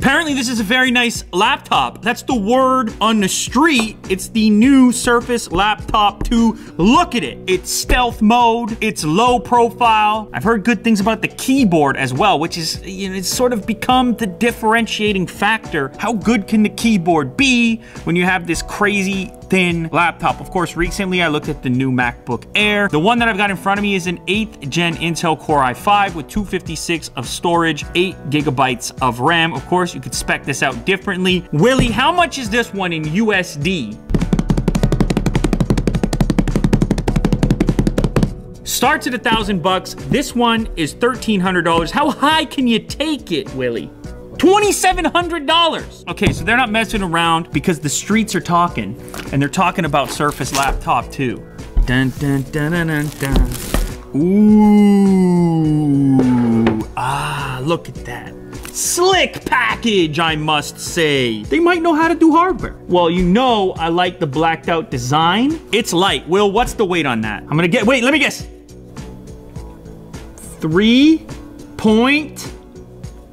Apparently this is a very nice laptop. That's the word on the street. It's the new Surface Laptop 2. Look at it. It's stealth mode. It's low profile. I've heard good things about the keyboard as well, which is, you know, it's sort of become the differentiating factor. How good can the keyboard be when you have this crazy thin laptop. Of course, recently I looked at the new MacBook Air. The one that I've got in front of me is an 8th gen Intel Core i5 with 256 of storage, 8 gigabytes of RAM. Of course, you could spec this out differently. Willie, how much is this one in USD? Starts at a thousand bucks. This one is $1,300. How high can you take it, Willie? $2,700. Okay, so they're not messing around because the streets are talking and they're talking about Surface Laptop 2. Dun, dun, dun, dun, dun, dun. Ooh, ah, look at that. Slick package, I must say. They might know how to do hardware. Well, you know I like the blacked out design. It's light. Will, what's the weight on that? I'm gonna get, wait, let me guess. Three point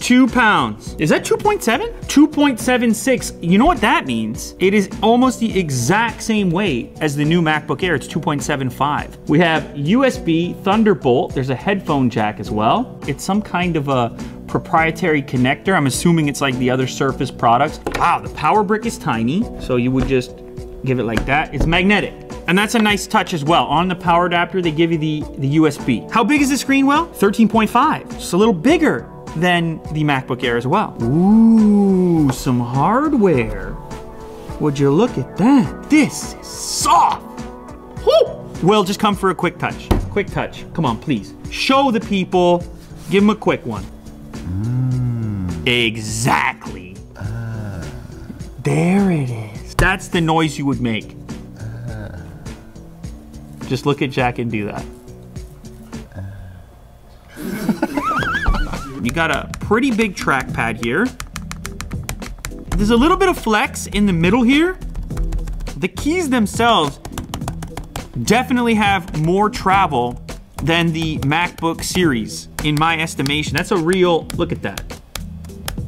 two pounds. Is that 2.7? 2.76. You know what that means? It is almost the exact same weight as the new MacBook Air. It's 2.75. We have USB, Thunderbolt. There's a headphone jack as well. It's some kind of a proprietary connector. I'm assuming it's like the other Surface products. Wow, the power brick is tiny. So you would just give it like that. It's magnetic. And that's a nice touch as well. On the power adapter, they give you the, the USB. How big is the screen, Well, 13.5. Just a little bigger than the MacBook Air as well. Ooh, some hardware. Would you look at that? This is soft. Woo! Will, just come for a quick touch. Quick touch. Come on, please. Show the people. Give them a quick one. Mm. Exactly. Uh. There it is. That's the noise you would make. Uh. Just look at Jack and do that. You got a pretty big trackpad here. There's a little bit of flex in the middle here. The keys themselves definitely have more travel than the MacBook series, in my estimation. That's a real, look at that.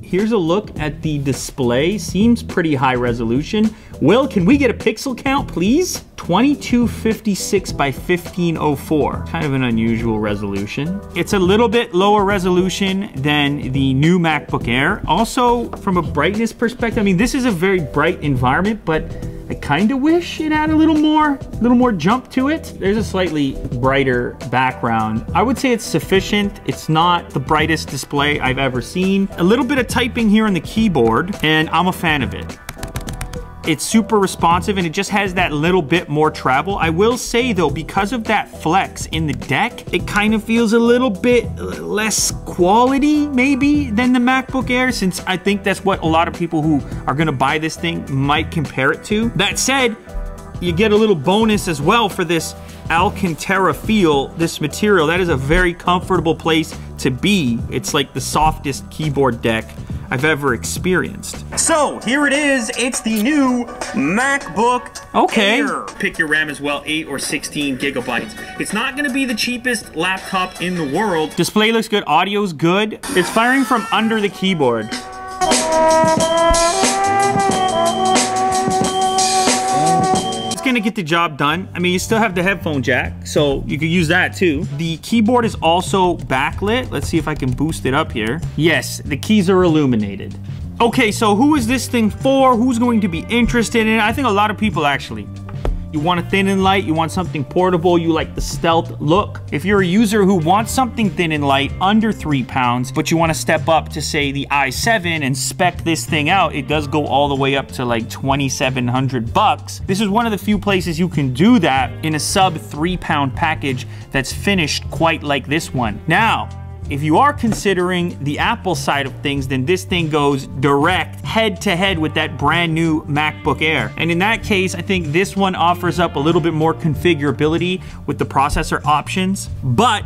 Here's a look at the display. Seems pretty high resolution. Will, can we get a pixel count, please? 2256 by 1504. Kind of an unusual resolution. It's a little bit lower resolution than the new MacBook Air. Also, from a brightness perspective, I mean, this is a very bright environment, but I kind of wish it had a little more, a little more jump to it. There's a slightly brighter background. I would say it's sufficient. It's not the brightest display I've ever seen. A little bit of typing here on the keyboard, and I'm a fan of it. It's super responsive and it just has that little bit more travel. I will say though, because of that flex in the deck, it kind of feels a little bit less quality maybe than the MacBook Air since I think that's what a lot of people who are gonna buy this thing might compare it to. That said, you get a little bonus as well for this Alcantara feel, this material. That is a very comfortable place to be. It's like the softest keyboard deck I've ever experienced. So here it is. It's the new MacBook okay. Air. Pick your RAM as well, 8 or 16 gigabytes. It's not going to be the cheapest laptop in the world. Display looks good. Audio's good. It's firing from under the keyboard gonna get the job done. I mean, you still have the headphone jack, so you could use that too. The keyboard is also backlit. Let's see if I can boost it up here. Yes, the keys are illuminated. Okay, so who is this thing for? Who's going to be interested in it? I think a lot of people actually. You want a thin and light, you want something portable, you like the stealth look. If you're a user who wants something thin and light under three pounds, but you want to step up to say the i7 and spec this thing out, it does go all the way up to like 2,700 bucks. This is one of the few places you can do that in a sub three pound package that's finished quite like this one. Now, if you are considering the Apple side of things, then this thing goes direct head to head with that brand new MacBook Air. And in that case, I think this one offers up a little bit more configurability with the processor options, but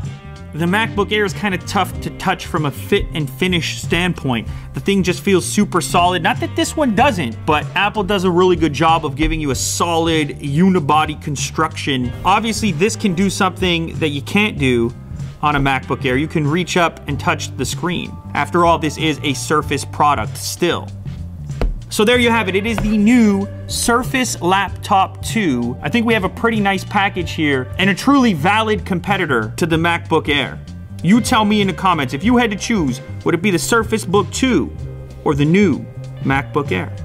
the MacBook Air is kind of tough to touch from a fit and finish standpoint. The thing just feels super solid. Not that this one doesn't, but Apple does a really good job of giving you a solid unibody construction. Obviously, this can do something that you can't do on a MacBook Air. You can reach up and touch the screen. After all, this is a Surface product still. So there you have it. It is the new Surface Laptop 2. I think we have a pretty nice package here and a truly valid competitor to the MacBook Air. You tell me in the comments, if you had to choose, would it be the Surface Book 2 or the new MacBook Air?